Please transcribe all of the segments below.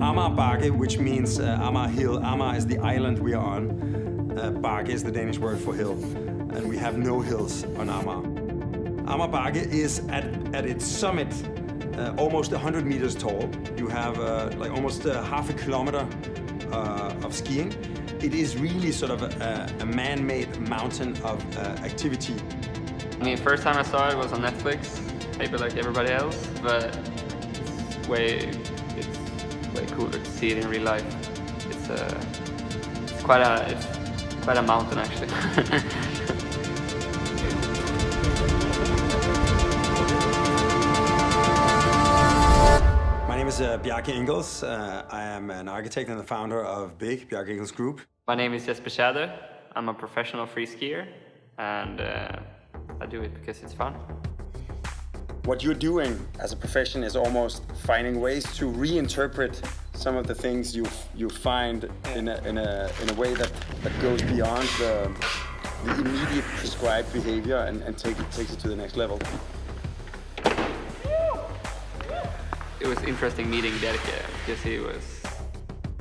Amager Bakke, which means uh, Hill. Amager is the island we are on. Uh, is the Danish word for hill. And we have no hills on Amager. Amager Bakke is at, at its summit uh, almost 100 meters tall. You have uh, like almost uh, half a kilometer uh, of skiing. It is really sort of a, a man-made mountain of uh, activity. I mean, first time I saw it was on Netflix, maybe like everybody else, but it's way, it's way cooler to see it in real life. It's, uh, it's quite a, it's quite a mountain actually. name is uh, Bjarke Ingels. Uh, I am an architect and the founder of Big, Bjarke Ingels Group. My name is Jesper Tjäder. I'm a professional free skier and uh, I do it because it's fun. What you're doing as a profession is almost finding ways to reinterpret some of the things you you find in a, in a, in a way that, that goes beyond the, the immediate prescribed behavior and, and take it, takes it to the next level. It was interesting meeting Bjarke because he was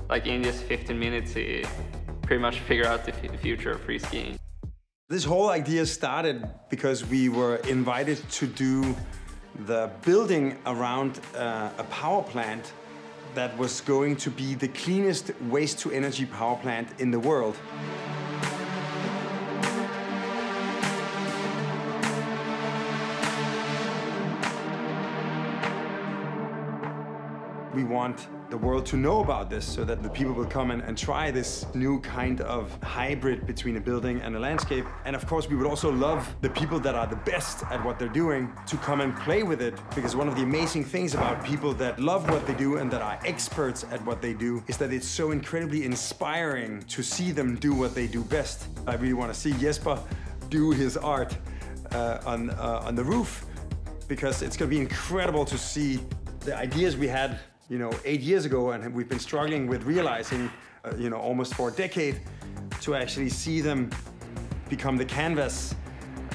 like in just 15 minutes he pretty much figured out the future of free skiing. This whole idea started because we were invited to do the building around uh, a power plant that was going to be the cleanest waste to energy power plant in the world. We want the world to know about this so that the people will come and, and try this new kind of hybrid between a building and a landscape. And of course, we would also love the people that are the best at what they're doing to come and play with it. Because one of the amazing things about people that love what they do and that are experts at what they do is that it's so incredibly inspiring to see them do what they do best. I really want to see Jesper do his art uh, on, uh, on the roof because it's going to be incredible to see the ideas we had, you know, eight years ago, and we've been struggling with realizing, uh, you know, almost for a decade, to actually see them become the canvas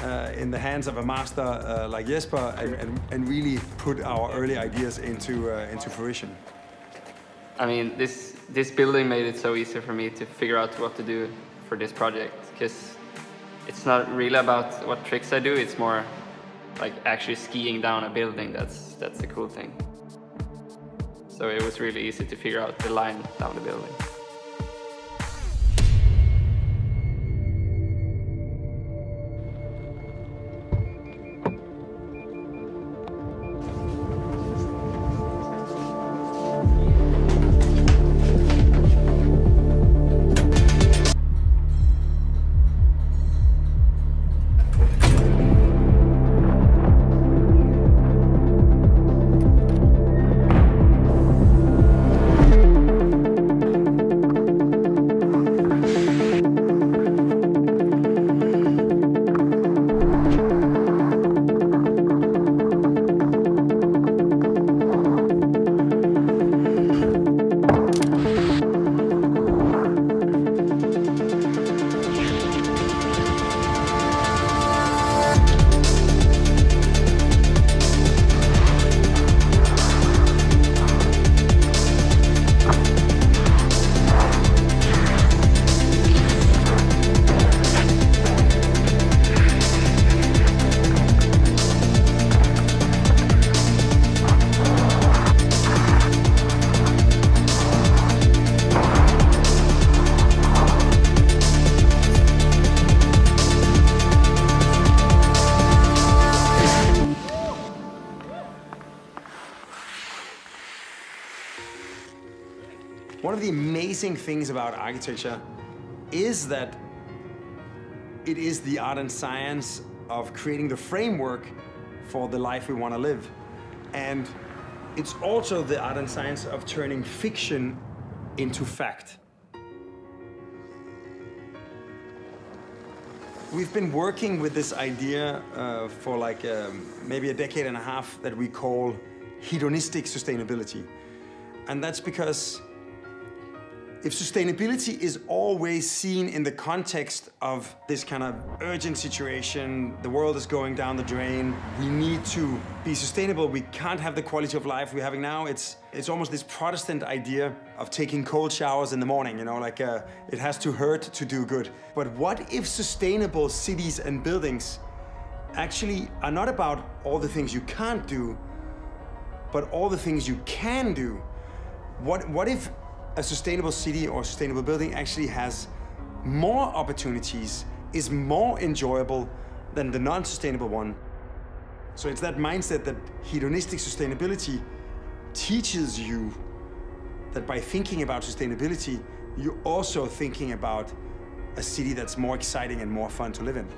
uh, in the hands of a master uh, like Jesper, and, and, and, really put our early ideas into uh, into fruition. I mean, this this building made it so easy for me to figure out what to do for this project because it's not really about what tricks I do. It's more like actually skiing down a building. That's that's the cool thing. So it was really easy to figure out the line down the building. One of the amazing things about architecture is that it is the art and science of creating the framework for the life we want to live. And it's also the art and science of turning fiction into fact. We've been working with this idea uh, for like um, maybe a decade and a half that we call hedonistic sustainability. And that's because if sustainability is always seen in the context of this kind of urgent situation, the world is going down the drain, we need to be sustainable, we can't have the quality of life we're having now, it's, it's almost this Protestant idea of taking cold showers in the morning, you know, like uh, it has to hurt to do good. But what if sustainable cities and buildings actually are not about all the things you can't do, but all the things you can do? What, what if a sustainable city or sustainable building actually has more opportunities, is more enjoyable than the non-sustainable one. So it's that mindset that hedonistic sustainability teaches you that by thinking about sustainability, you're also thinking about a city that's more exciting and more fun to live in.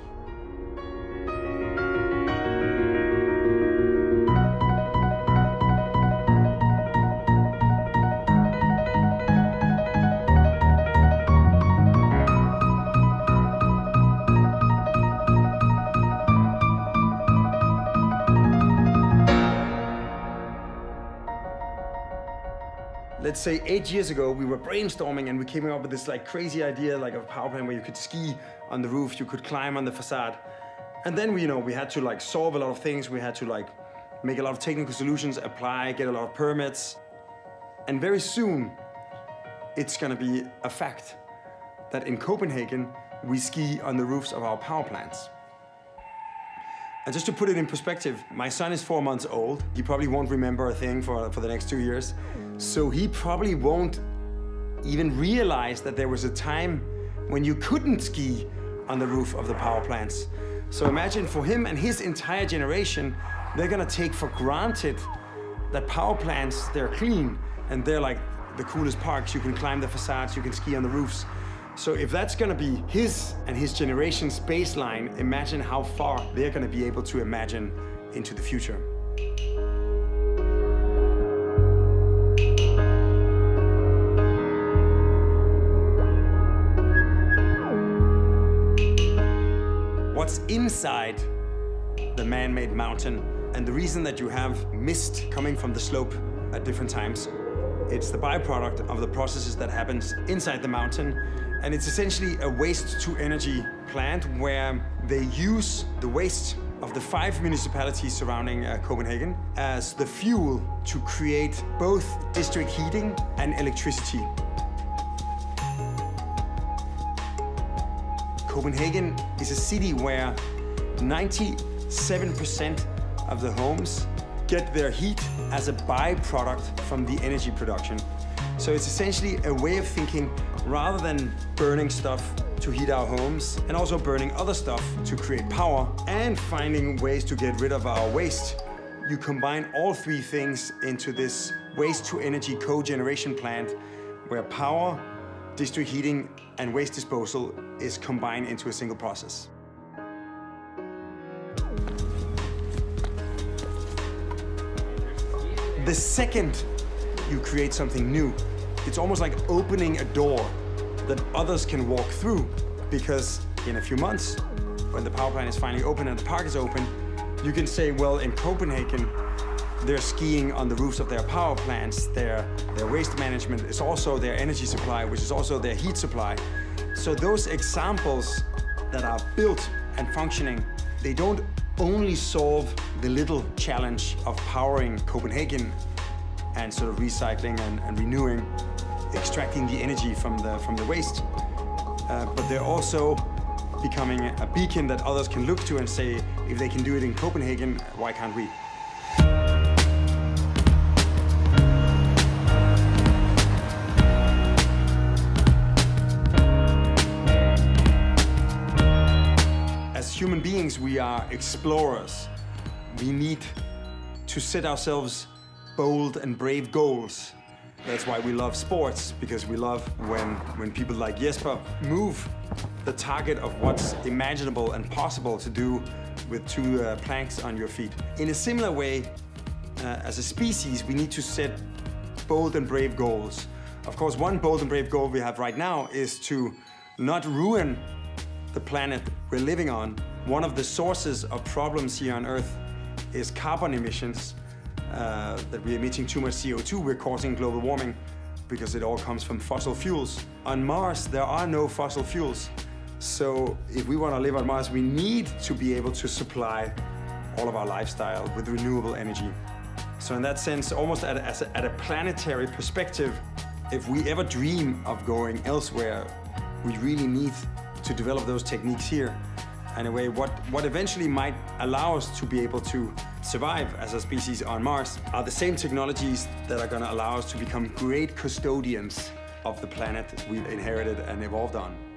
Let's say eight years ago, we were brainstorming and we came up with this like crazy idea, like a power plant where you could ski on the roof, you could climb on the facade. And then we, you know, we had to like solve a lot of things. We had to like make a lot of technical solutions, apply, get a lot of permits. And very soon, it's gonna be a fact that in Copenhagen, we ski on the roofs of our power plants. And just to put it in perspective, my son is four months old. He probably won't remember a thing for, for the next two years. So he probably won't even realize that there was a time when you couldn't ski on the roof of the power plants. So imagine for him and his entire generation, they're gonna take for granted that power plants, they're clean and they're like the coolest parks. You can climb the facades, you can ski on the roofs. So if that's gonna be his and his generation's baseline, imagine how far they're gonna be able to imagine into the future. What's inside the man-made mountain and the reason that you have mist coming from the slope at different times it's the byproduct of the processes that happens inside the mountain and it's essentially a waste to energy plant where they use the waste of the five municipalities surrounding uh, Copenhagen as the fuel to create both district heating and electricity. Copenhagen is a city where 97% of the homes get their heat as a byproduct from the energy production. So it's essentially a way of thinking rather than burning stuff to heat our homes and also burning other stuff to create power and finding ways to get rid of our waste. You combine all three things into this waste to energy cogeneration plant where power, district heating and waste disposal is combined into a single process. The second you create something new, it's almost like opening a door that others can walk through because in a few months, when the power plant is finally open and the park is open, you can say, well, in Copenhagen, they're skiing on the roofs of their power plants. Their, their waste management is also their energy supply, which is also their heat supply. So those examples that are built and functioning, they don't only solve the little challenge of powering Copenhagen and sort of recycling and, and renewing, extracting the energy from the, from the waste. Uh, but they're also becoming a beacon that others can look to and say, if they can do it in Copenhagen, why can't we? As human beings, we are explorers. We need to set ourselves bold and brave goals. That's why we love sports, because we love when, when people like Jesper move the target of what's imaginable and possible to do with two uh, planks on your feet. In a similar way, uh, as a species, we need to set bold and brave goals. Of course, one bold and brave goal we have right now is to not ruin the planet we're living on. One of the sources of problems here on Earth is carbon emissions uh, that we're emitting too much CO2, we're causing global warming because it all comes from fossil fuels. On Mars, there are no fossil fuels. So if we want to live on Mars, we need to be able to supply all of our lifestyle with renewable energy. So in that sense, almost at a, at a planetary perspective, if we ever dream of going elsewhere, we really need to develop those techniques here. And in a way, what, what eventually might allow us to be able to survive as a species on Mars are the same technologies that are going to allow us to become great custodians of the planet we've inherited and evolved on.